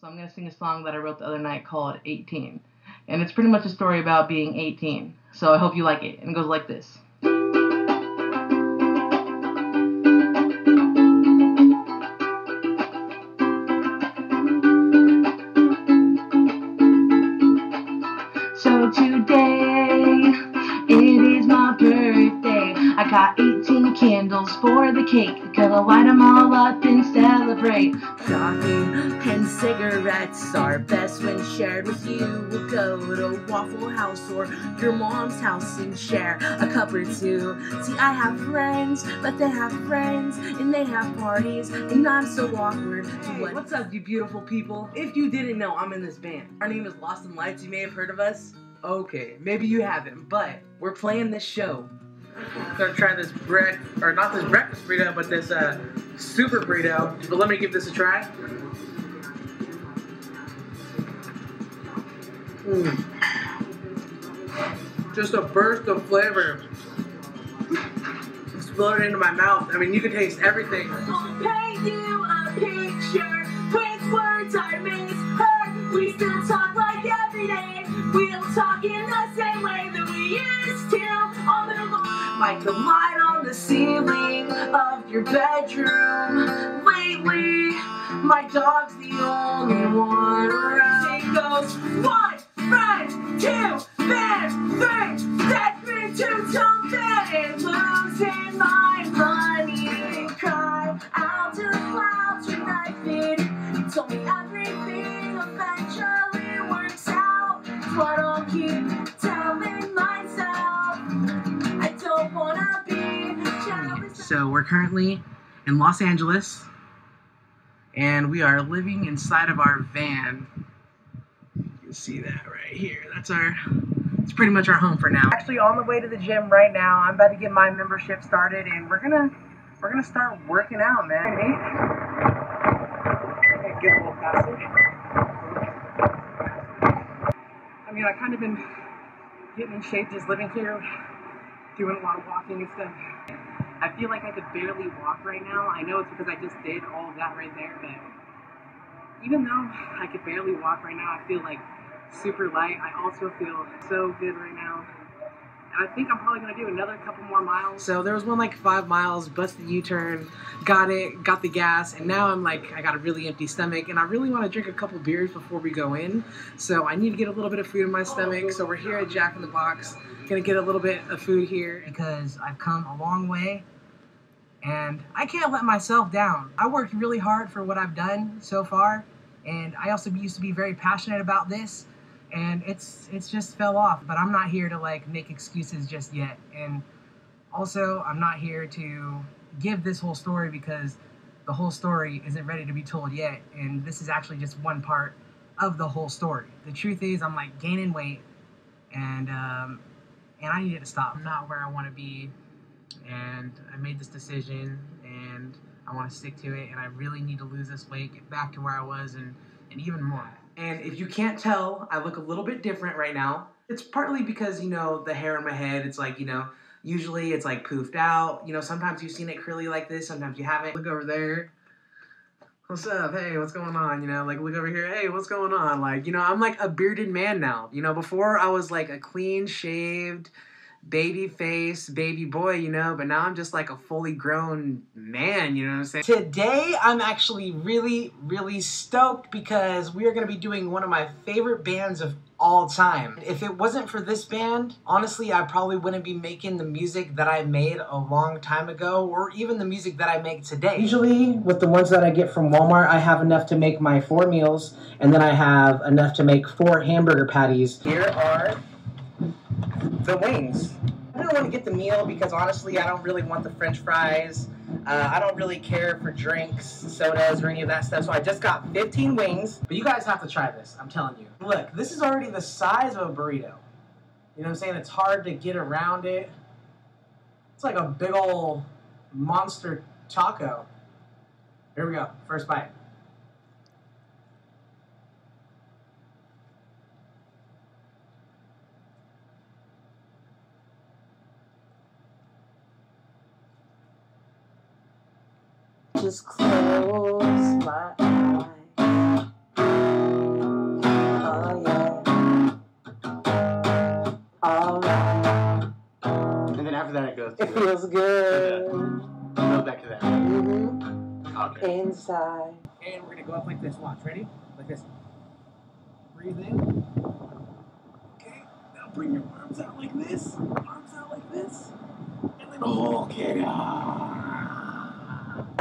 So I'm going to sing a song that I wrote the other night called 18. And it's pretty much a story about being 18. So I hope you like it. And it goes like this. So today, it is my birthday. I got 18 candles for the cake. Gonna light them all up and celebrate. Coffee and cigarettes are best when shared with you. We'll go to Waffle House or your mom's house and share a cup or two. See, I have friends, but they have friends, and they have parties, and I'm so awkward. Hey, What- what's up, you beautiful people? If you didn't know, I'm in this band. Our name is Lost in Lights. You may have heard of us. Okay, maybe you haven't, but we're playing this show. Gonna try this bread, or not this breakfast burrito, but this uh, super burrito. But let me give this a try. Mm. Just a burst of flavor exploded into my mouth. I mean, you can taste everything. I'll you a picture with words I. We still talk like every day. We don't talk in like the light on the ceiling of your bedroom. Lately, my dog's the only one around. It goes one, right, two, we're currently in Los Angeles, and we are living inside of our van. You can see that right here. That's our. It's pretty much our home for now. Actually, on the way to the gym right now. I'm about to get my membership started, and we're gonna we're gonna start working out, man. Get a little faster. I mean, I kind of been getting in shape just living here, doing a lot of walking and stuff. I feel like I could barely walk right now. I know it's because I just did all of that right there, but even though I could barely walk right now, I feel like super light. I also feel so good right now. I think I'm probably gonna do another couple more miles. So there was one like five miles, busted U-turn, got it, got the gas, and now I'm like I got a really empty stomach, and I really want to drink a couple beers before we go in. So I need to get a little bit of food in my stomach. So we're here at Jack in the Box, gonna get a little bit of food here because I've come a long way, and I can't let myself down. I worked really hard for what I've done so far, and I also used to be very passionate about this and it's it's just fell off but i'm not here to like make excuses just yet. And also i'm not here to give this whole story because the whole story isn't ready to be told yet and this is actually just one part of the whole story. The truth is i'm like gaining weight and um and i need it to stop. I'm not where i want to be and i made this decision and i want to stick to it and i really need to lose this weight get back to where i was and and even more and if you can't tell, I look a little bit different right now. It's partly because, you know, the hair in my head, it's like, you know, usually it's like poofed out. You know, sometimes you've seen it curly like this, sometimes you haven't. Look over there. What's up? Hey, what's going on? You know, like look over here. Hey, what's going on? Like, you know, I'm like a bearded man now. You know, before I was like a clean shaved, baby face, baby boy, you know, but now I'm just like a fully grown man, you know what I'm saying? Today, I'm actually really, really stoked because we are going to be doing one of my favorite bands of all time. If it wasn't for this band, honestly, I probably wouldn't be making the music that I made a long time ago or even the music that I make today. Usually, with the ones that I get from Walmart, I have enough to make my four meals and then I have enough to make four hamburger patties. Here are the wings. I don't want to get the meal because honestly, I don't really want the french fries. Uh, I don't really care for drinks, sodas, or any of that stuff. So I just got 15 wings. But you guys have to try this, I'm telling you. Look, this is already the size of a burrito. You know what I'm saying? It's hard to get around it. It's like a big old monster taco. Here we go. First bite. just close my eyes. Oh, yeah. Alright. And then after that, it goes. It feels good. Go back to that. Mm-hmm. Okay. Inside. And we're going to go up like this. Watch. Ready? Like this. Breathe in. Okay. Now bring your arms out like this. Arms out like this. And then, oh, okay. Ah.